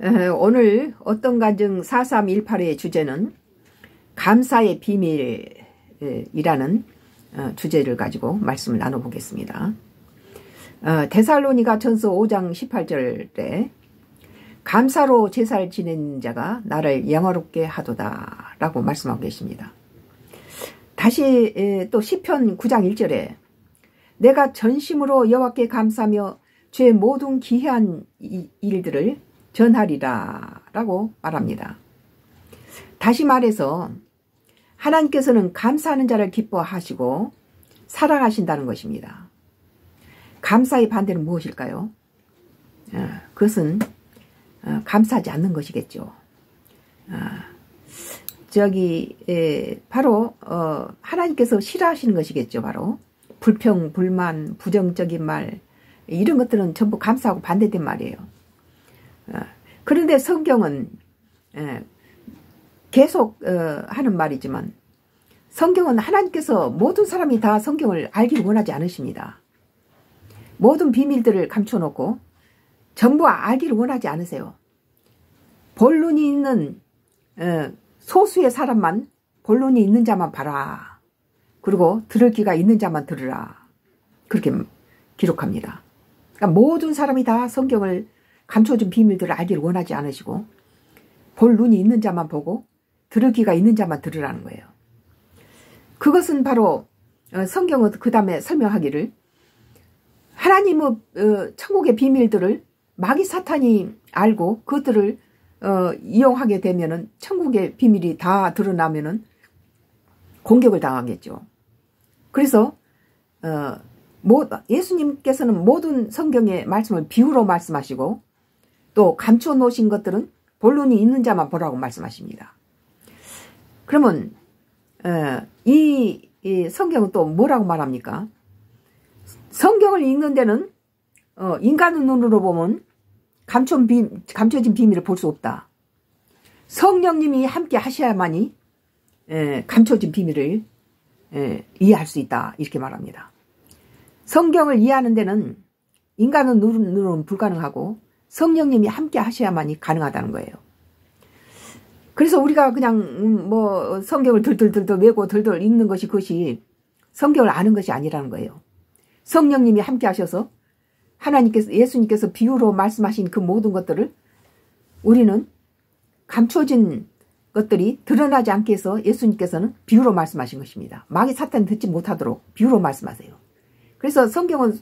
오늘 어떤 간증 4318의 주제는 감사의 비밀이라는 어, 주제를 가지고 말씀을 나눠보겠습니다. 어, 데살로니가 전서 5장 18절에 감사로 제사를 지낸 자가 나를 영화롭게 하도다 라고 말씀하고 계십니다. 다시 또 시편 9장 1절에 내가 전심으로 여호와께 감사하며 죄 모든 기이한 일들을 전하리라 라고 말합니다. 다시 말해서 하나님께서는 감사하는 자를 기뻐하시고 사랑하신다는 것입니다. 감사의 반대는 무엇일까요? 어, 그것은 어, 감사하지 않는 것이겠죠. 어, 저기 바로 하나님께서 싫어하시는 것이겠죠. 바로 불평, 불만, 부정적인 말 이런 것들은 전부 감사하고 반대된 말이에요. 그런데 성경은 계속 하는 말이지만 성경은 하나님께서 모든 사람이 다 성경을 알기를 원하지 않으십니다. 모든 비밀들을 감춰놓고 전부 알기를 원하지 않으세요. 본론이 있는 소수의 사람만 본론이 있는 자만 봐라. 그리고 들을 기가 있는 자만 들으라. 그렇게 기록합니다. 그러니까 모든 사람이 다 성경을 감춰준 비밀들을 알기를 원하지 않으시고 볼 눈이 있는 자만 보고 들을 기가 있는 자만 들으라는 거예요. 그것은 바로 어, 성경은 그 다음에 설명하기를 하나님의 어, 천국의 비밀들을 마귀 사탄이 알고 그것들을 어, 이용하게 되면은 천국의 비밀이 다 드러나면은 공격을 당하겠죠. 그래서 어, 모, 예수님께서는 모든 성경의 말씀을 비유로 말씀하시고 또 감춰 놓으신 것들은 본론이 있는 자만 보라고 말씀하십니다. 그러면 어, 이, 이 성경은 또 뭐라고 말합니까? 성경을 읽는 데는 어, 인간의 눈으로 보면 감춰진 비밀을 볼 수 없다. 성령님이 함께 하셔야만이 에, 감춰진 비밀을 에, 이해할 수 있다. 이렇게 말합니다. 성경을 이해하는 데는 인간의 눈으로는 불가능하고 성령님이 함께 하셔야만이 가능하다는 거예요. 그래서 우리가 그냥 음, 뭐 성경을 들들들들 외고 들들 읽는 것이 그것이 성경을 아는 것이 아니라는 거예요. 성령님이 함께 하셔서 하나님께서 예수님께서 비유로 말씀하신 그 모든 것들을 우리는 감춰진 것들이 드러나지 않게 해서 예수님께서는 비유로 말씀하신 것입니다. 마귀 사탄 듣지 못하도록 비유로 말씀하세요. 그래서 성경은 어,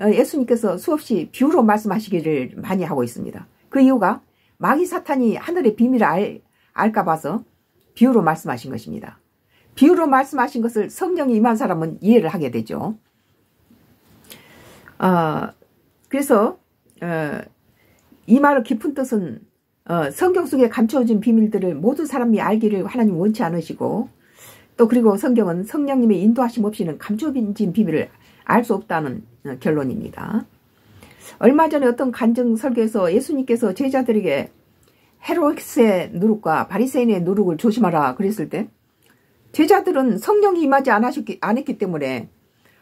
예수님께서 수없이 비유로 말씀하시기를 많이 하고 있습니다. 그 이유가 마귀 사탄이 하늘의 비밀을 알, 알까 봐서 비유로 말씀하신 것입니다. 비유로 말씀하신 것을 성령이 임한 사람은 이해를 하게 되죠. 어, 그래서 어, 이 말의 깊은 뜻은 어, 성경 속에 감춰진 비밀들을 모든 사람이 알기를 하나님 원치 않으시고 또 그리고 성경은 성령님의 인도하심 없이는 감춰진 비밀을 알 수 없다는 어, 결론입니다. 얼마 전에 어떤 간증 설교에서 예수님께서 제자들에게 헤로엑스의 누룩과 바리새인의 누룩을 조심하라 그랬을 때 제자들은 성령이 임하지 않았기, 않았기 때문에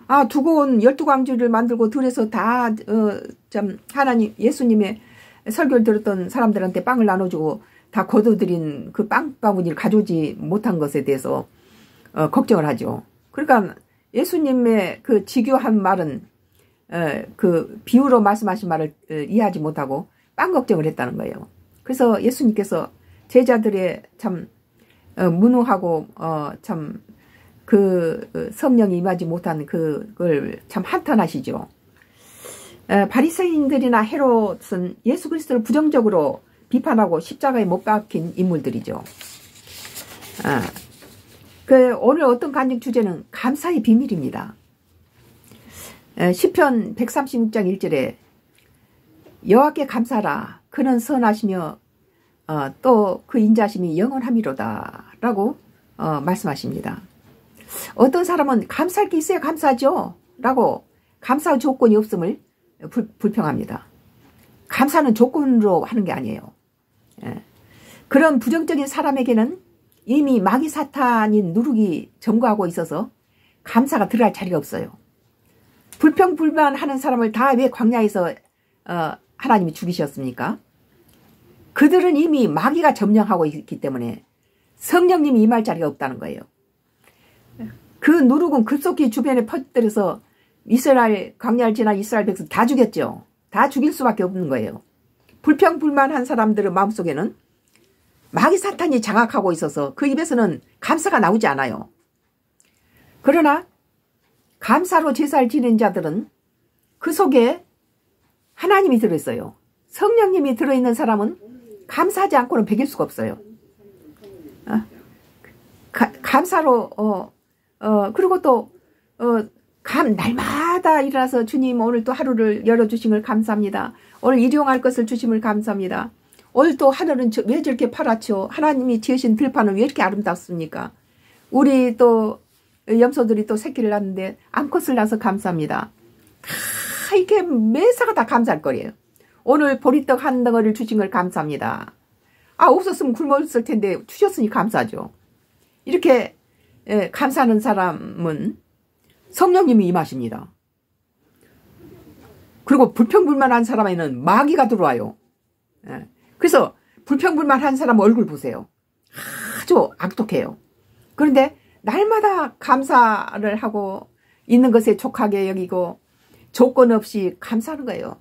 아, 두고 온 열두 광주를 만들고 들에서 다, 어, 참, 하나님, 예수님의 설교를 들었던 사람들한테 빵을 나눠주고 다 거둬들인 그 빵바구니를 가져오지 못한 것에 대해서, 어, 걱정을 하죠. 그러니까 예수님의 그 지교한 말은, 어, 그 비유로 말씀하신 말을 어, 이해하지 못하고 빵 걱정을 했다는 거예요. 그래서 예수님께서 제자들의 참, 어, 무능하고, 어, 참그 성령이 임하지 못한 그걸 참 한탄하시죠. 바리새인들이나 헤롯은 예수 그리스도를 부정적으로 비판하고 십자가에 못 박힌 인물들이죠. 아, 그 오늘 어떤 간증 주제는 감사의 비밀입니다. 시편 136장 1절에 여호와께 감사라 그는 선하시며 어, 또그 인자심이 영원함이로다 라고 어, 말씀하십니다. 어떤 사람은 감사할 게 있어야 감사하죠. 라고 감사 조건이 없음을 불, 불평합니다. 감사는 조건으로 하는 게 아니에요. 예. 그런 부정적인 사람에게는 이미 마귀 사탄인 누룩이 점거하고 있어서 감사가 들어갈 자리가 없어요. 불평불만하는 사람을 다 왜 광야에서 어, 하나님이 죽이셨습니까? 그들은 이미 마귀가 점령하고 있기 때문에 성령님이 임할 자리가 없다는 거예요. 그 누룩은 급속히 주변에 퍼뜨려서 이스라엘 광야를 지나 이스라엘 백성 다 죽였죠. 다 죽일 수밖에 없는 거예요. 불평불만한 사람들의 마음속에는 마귀 사탄이 장악하고 있어서 그 입에서는 감사가 나오지 않아요. 그러나 감사로 제사를 지낸 자들은 그 속에 하나님이 들어있어요. 성령님이 들어있는 사람은 감사하지 않고는 베길 수가 없어요. 어? 가, 감사로 어, 어 그리고 또 어, 감 날마다 일어나서 주님 오늘 또 하루를 열어주심을 감사합니다. 오늘 일용할 것을 주심을 감사합니다. 오늘 또 하늘은 왜 저렇게 파랗죠? 하나님이 지으신 들판은 왜 이렇게 아름답습니까? 우리 또 염소들이 또 새끼를 낳는데 암컷을 낳아서 감사합니다. 다 이게 매사가 다 감사할 거예요. 오늘 보리떡 한 덩어리를 주신 걸 감사합니다. 아 없었으면 굶었을 텐데 주셨으니 감사하죠. 이렇게 예, 감사하는 사람은 성령님이 임하십니다. 그리고 불평불만한 사람에는 마귀가 들어와요. 예. 그래서 불평불만한 사람 얼굴 보세요. 아주 악독해요. 그런데 날마다 감사를 하고 있는 것에 족하게 여기고 조건 없이 감사하는 거예요.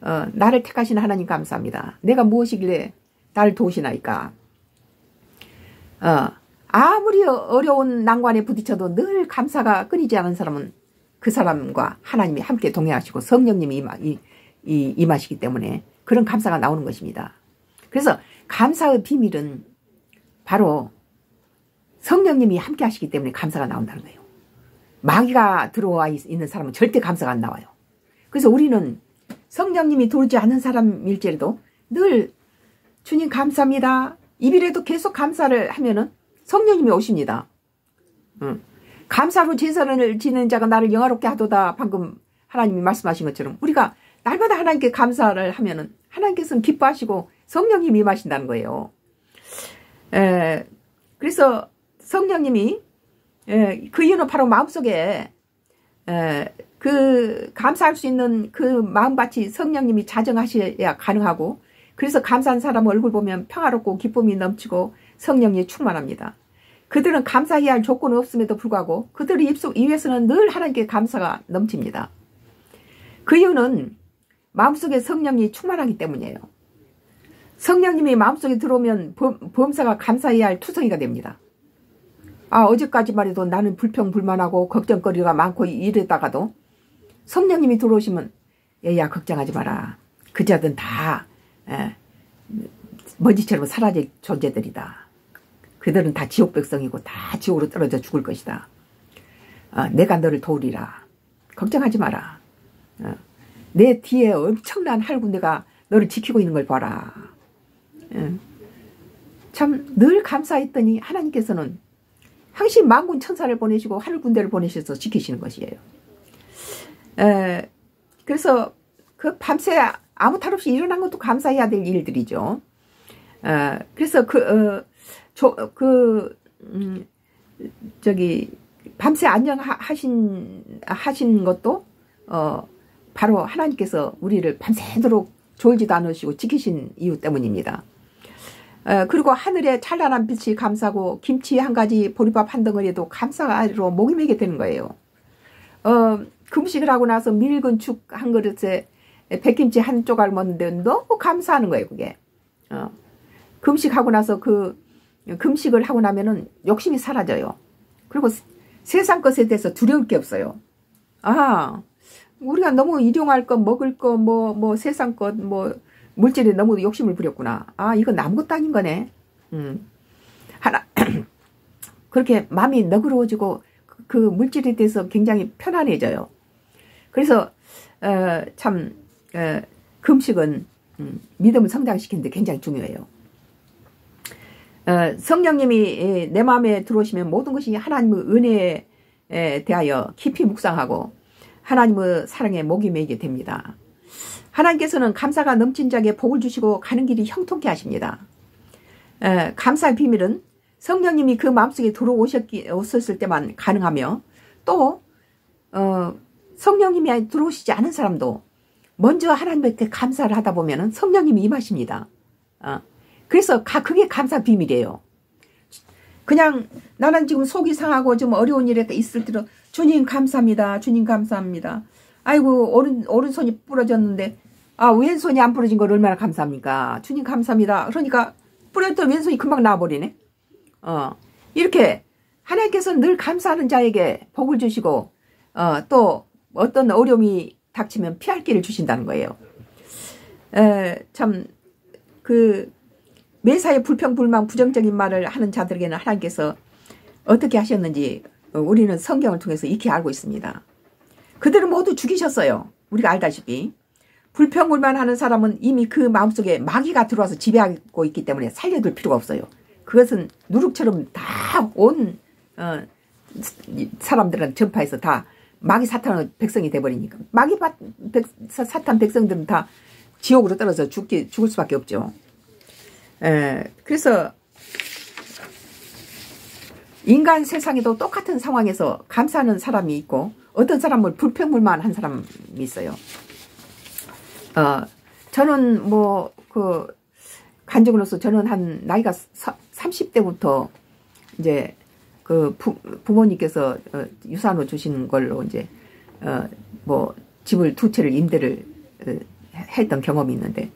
어, 나를 택하신 하나님 감사합니다. 내가 무엇이길래 나를 도우시나이까. 어, 아무리 어려운 난관에 부딪혀도 늘 감사가 끊이지 않은 사람은 그 사람과 하나님이 함께 동행하시고 성령님이 임하, 이, 이, 임하시기 때문에 그런 감사가 나오는 것입니다. 그래서 감사의 비밀은 바로 성령님이 함께 하시기 때문에 감사가 나온다는 거예요. 마귀가 들어와 있는 사람은 절대 감사가 안 나와요. 그래서 우리는 성령님이 돌지 않은 사람일지라도 늘 주님 감사합니다. 입이라도 계속 감사를 하면은 성령님이 오십니다. 응. 감사로 제사를 지는 자가 나를 영화롭게 하도다. 방금 하나님이 말씀하신 것처럼 우리가 날마다 하나님께 감사를 하면은 하나님께서는 기뻐하시고 성령님이 임하신다는 거예요. 에, 그래서 성령님이 에, 그 이유는 바로 마음속에 에, 그 감사할 수 있는 그 마음밭이 성령님이 자정하셔야 가능하고 그래서 감사한 사람 얼굴 보면 평화롭고 기쁨이 넘치고 성령이 충만합니다. 그들은 감사해야 할 조건은 없음에도 불구하고 그들의 입속 이에서는 늘 하나님께 감사가 넘칩니다. 그 이유는 마음속에 성령이 충만하기 때문이에요. 성령님이 마음속에 들어오면 범 사가 감사해야 할 투성이가 됩니다. 아 어제까지만 해도 나는 불평불만하고 걱정거리가 많고 이랬다가도 성령님이 들어오시면 얘야 걱정하지 마라. 그 자든 다 에, 먼지처럼 사라질 존재들이다. 그들은 다 지옥 백성이고 다 지옥으로 떨어져 죽을 것이다. 어, 내가 너를 도우리라. 걱정하지 마라. 어, 내 뒤에 엄청난 할군대가 너를 지키고 있는 걸 봐라. 어, 참늘 감사했더니 하나님께서는 항시 만군 천사를 보내시고 하늘 군대를 보내셔서 지키시는 것이에요. 에, 그래서 그 밤새 아무 탈 없이 일어난 것도 감사해야 될 일들이죠. 어, 그래서 그, 어, 저, 그, 음, 저기, 밤새 안녕하신, 하신 것도, 어, 바로 하나님께서 우리를 밤새도록 졸지도 않으시고 지키신 이유 때문입니다. 어, 그리고 하늘에 찬란한 빛이 감사고 김치 한 가지 보리밥 한 덩어리에도 감사로 목이 메게 되는 거예요. 어, 금식을 하고 나서 밀근 죽 한 그릇에 백김치 한 조각 먹는데 너무 감사하는 거예요, 그게. 어. 금식하고 나서 그 금식을 하고 나면은 욕심이 사라져요. 그리고 세상 것에 대해서 두려울 게 없어요. 아, 우리가 너무 일용할 것, 먹을 것, 뭐, 뭐, 세상 것, 뭐, 물질에 너무 욕심을 부렸구나. 아, 이건 아무것도 아닌 거네. 음. 하나, 그렇게 마음이 너그러워지고 그, 그 물질에 대해서 굉장히 편안해져요. 그래서 어, 참 어, 금식은 음, 믿음을 성장시키는데 굉장히 중요해요. 어, 성령님이 내 마음에 들어오시면 모든 것이 하나님의 은혜에 대하여 깊이 묵상하고 하나님의 사랑에 목이 메이게 됩니다. 하나님께서는 감사가 넘친 자에게 복을 주시고 가는 길이 형통케 하십니다. 에, 감사의 비밀은 성령님이 그 마음속에 들어오셨을 때만 가능하며 또 어, 성령님이 들어오시지 않은 사람도 먼저 하나님께 감사를 하다 보면 성령님이 임하십니다. 어. 그래서 가, 그게 감사 비밀이에요. 그냥 나는 지금 속이 상하고 좀 어려운 일에 있을 때도 주님 감사합니다. 주님 감사합니다. 아이고 오른 오른손이 부러졌는데 아 왼손이 안 부러진 걸 얼마나 감사합니까? 주님 감사합니다. 그러니까 부러졌던 왼손이 금방 나와버리네. 어 이렇게 하나님께서 늘 감사하는 자에게 복을 주시고 어, 또 어떤 어려움이 닥치면 피할 길을 주신다는 거예요. 참 그 매사에 불평불만 부정적인 말을 하는 자들에게는 하나님께서 어떻게 하셨는지 우리는 성경을 통해서 익히 알고 있습니다. 그들은 모두 죽이셨어요. 우리가 알다시피. 불평불만 하는 사람은 이미 그 마음속에 마귀가 들어와서 지배하고 있기 때문에 살려둘 필요가 없어요. 그것은 누룩처럼 다온 어, 사람들은 전파해서 다 마귀 사탄의 백성이 돼버리니까 마귀 백, 사탄 백성들은 다 지옥으로 떨어져 죽기, 죽을 수밖에 없죠. 에, 그래서 인간 세상에도 똑같은 상황에서 감사하는 사람이 있고 어떤 사람은 불평불만 한 사람이 있어요. 어, 저는 뭐 그 간증으로서 저는 한 나이가 사, 30대부터 이제 그 부, 부모님께서 어, 유산으로 주신 걸로 이제 어, 뭐 집을 두 채를 임대를 어, 했던 경험이 있는데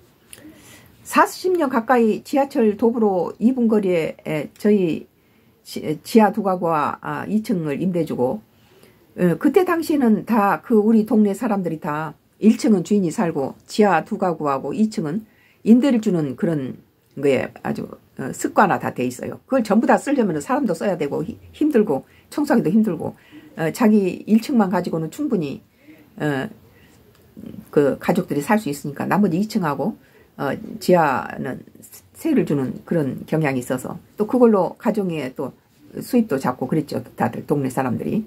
40년 가까이 지하철 도보로 2분 거리에 저희 지하 두 가구와 2층을 아, 임대주고 어, 그때 당시에는 다 그 우리 동네 사람들이 다 1층은 주인이 살고 지하 두 가구하고 2층은 임대를 주는 그런 거에 아주 어, 습관화 다 돼 있어요. 그걸 전부 다 쓰려면 사람도 써야 되고 힘들고 청소하기도 힘들고 어, 자기 1층만 가지고는 충분히 그 가족들이 살 수 있으니까 나머지 2층하고 지하는 세를 주는 그런 경향이 있어서 또 그걸로 가정에 또 수입도 잡고 그랬죠. 다들 동네 사람들이.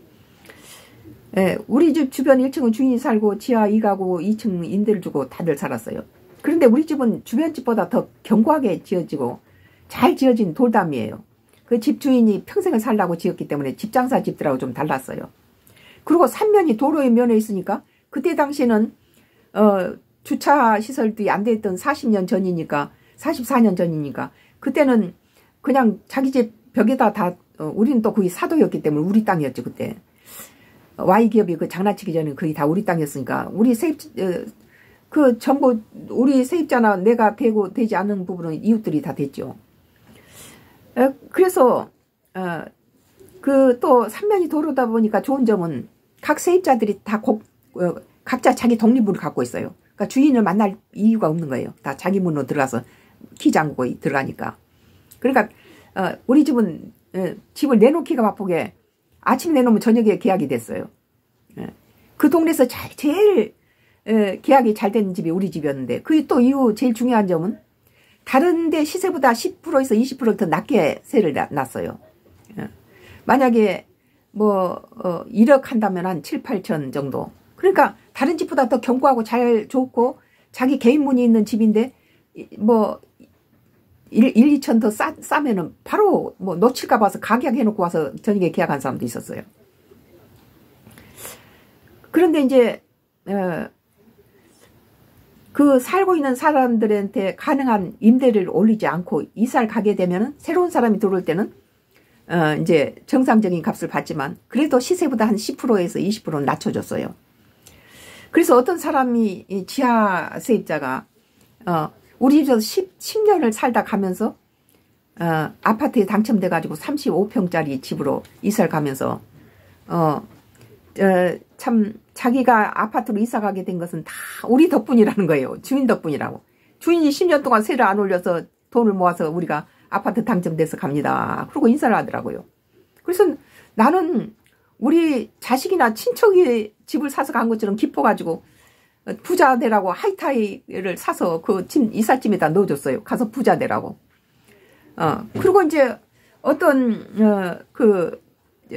예, 우리 집 주변 1층은 주인이 살고 지하 2가구 2층 임대를 주고 다들 살았어요. 그런데 우리 집은 주변 집보다 더 견고하게 지어지고 잘 지어진 돌담이에요. 그 집 주인이 평생을 살라고 지었기 때문에 집 장사 집들하고 좀 달랐어요. 그리고 삼면이 도로에 면해 있으니까 그때 당시에는 어, 주차 시설도 안 됐던 40년 전이니까 44년 전이니까 그때는 그냥 자기 집 벽에다 다 어, 우리는 또 거기 사도였기 때문에 우리 땅이었죠 그때 Y 기업이 그 장난치기 전에 거의 다 우리 땅이었으니까 우리 세입 어, 그 전부 우리 세입자나 내가 되고 되지 않은 부분은 이웃들이 다 됐죠. 어, 그래서 어, 그 또 삼면이 도로다 보니까 좋은 점은 각 세입자들이 다 고, 어, 각자 자기 독립문을 갖고 있어요. 그러니까 주인을 만날 이유가 없는 거예요. 다 자기 문으로 들어가서 키 잠그고 들어가니까. 그러니까 어, 우리 집은 어, 집을 내놓기가 바쁘게 아침 내놓으면 저녁에 계약이 됐어요. 예. 그 동네에서 잘, 제일 예, 계약이 잘 된 집이 우리 집이었는데 그 또 이후 제일 중요한 점은 다른 데 시세보다 10%에서 20%더 낮게 세를 놨어요. 예. 만약에 뭐 어, 1억 한다면 한 7, 8천 정도. 그러니까 다른 집보다 더 견고하고 잘 좋고 자기 개인 문이 있는 집인데 뭐 1, 1 2천 더 싸, 싸면은 바로 뭐 놓칠까 봐서 가격 해놓고 와서 저녁에 계약한 사람도 있었어요. 그런데 이제 어, 그 살고 있는 사람들한테 가능한 임대를 올리지 않고 이사를 가게 되면 새로운 사람이 들어올 때는 어, 이제 정상적인 값을 받지만 그래도 시세보다 한 10%에서 20%는 낮춰줬어요. 그래서 어떤 사람이 지하 세입자가 어, 우리 집에서 10, 10 년을 살다 가면서 어, 아파트에 당첨돼 가지고 35평짜리 집으로 이사를 가면서 어, 어, 참 자기가 아파트로 이사 가게 된 것은 다 우리 덕분이라는 거예요. 주인 덕분이라고. 주인이 10년 동안 세를 안 올려서 돈을 모아서 우리가 아파트 당첨돼서 갑니다. 그러고 인사를 하더라고요. 그래서 나는 우리 자식이나 친척이 집을 사서 간 것처럼 기뻐가지고 부자 되라고 하이타이를 사서 그 집, 이삿짐에다 넣어줬어요. 가서 부자 되라고. 어, 그리고 이제 어떤, 어, 그,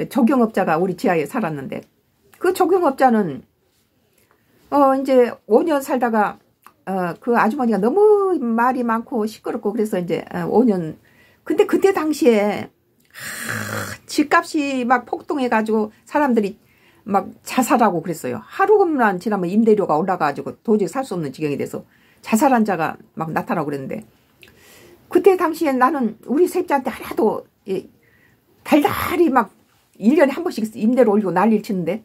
적용업자가 우리 지하에 살았는데, 그 적용업자는, 어, 이제 5년 살다가, 어, 그 아주머니가 너무 말이 많고 시끄럽고 그래서 이제 5년, 어, 근데 그때 당시에, 하, 집값이 막 폭등해가지고 사람들이 막 자살하고 그랬어요. 하루만 지나면 임대료가 올라가지고 도저히 살 수 없는 지경이 돼서 자살한 자가 막 나타나고 그랬는데 그때 당시에 나는 우리 세입자한테 하나도 예, 달달이 막 1년에 한 번씩 임대료 올리고 난리를 치는데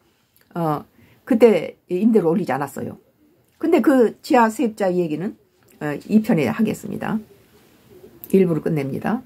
어 그때 임대료 올리지 않았어요. 근데 그 지하 세입자 얘기는 어, 2편에 하겠습니다. 일부를 끝냅니다.